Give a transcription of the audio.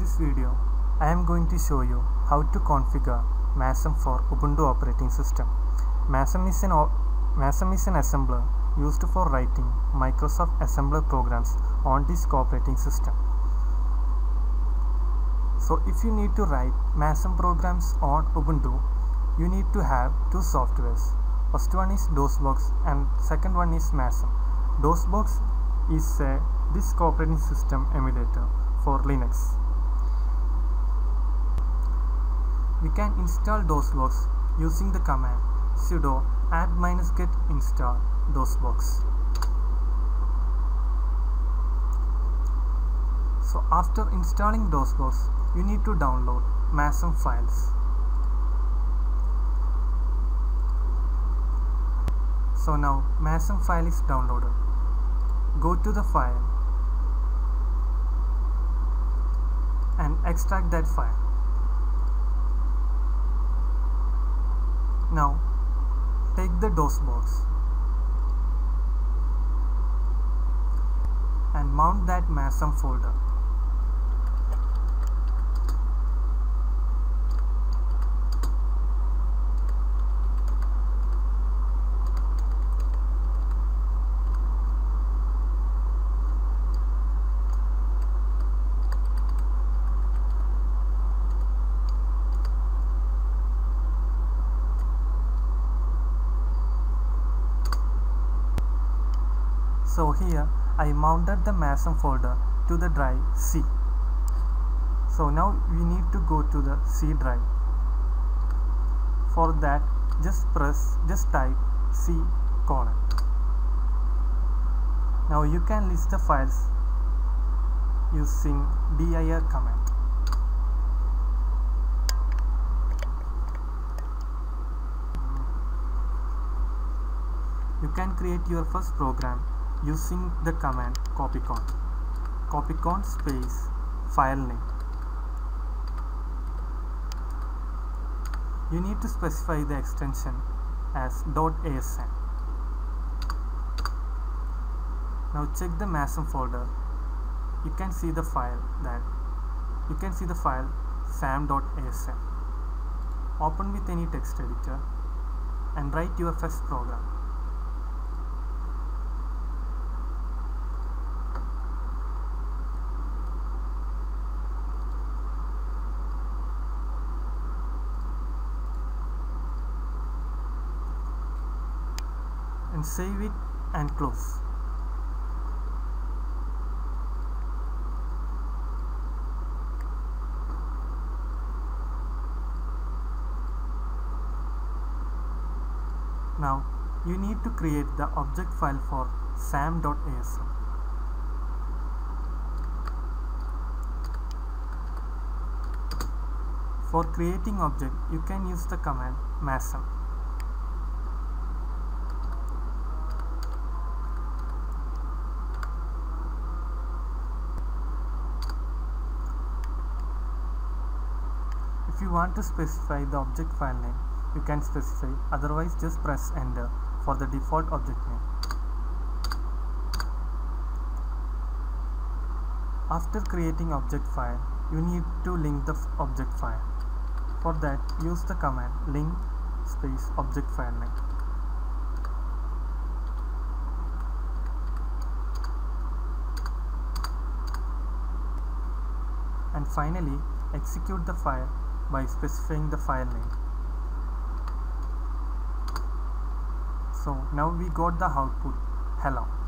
this video, I am going to show you how to configure MASM for Ubuntu operating system. MASM is an, MASM is an assembler used for writing Microsoft assembler programs on this operating system. So if you need to write MASM programs on Ubuntu, you need to have two softwares. First one is DOSBox and second one is MASM. DOSBox is a disk operating system emulator for Linux. We can install DOSBox using the command sudo apt-get install DOSBox. So after installing DOSBox, you need to download MASM files. So now MASM file is downloaded. Go to the file and extract that file. Now take the DOS box and mount that MASM folder. So here I mounted the MASM folder to the drive C. So now we need to go to the C drive. For that just press just type C colon. Now you can list the files using dir command. You can create your first program using the command copycon. Copycon space file name. You need to specify the extension as .asm. Now check the MASM folder. You can see the file that you can see the file sam.asm. Open with any text editor and write your first program. Save it and close. Now you need to create the object file for sam.asm. For creating object, you can use the command masm. If you want to specify the object file name, you can specify, otherwise just press enter for the default object name. After creating object file, you need to link the object file. For that, use the command link space object file name. And finally, execute the file by specifying the file name. So now we got the output hello.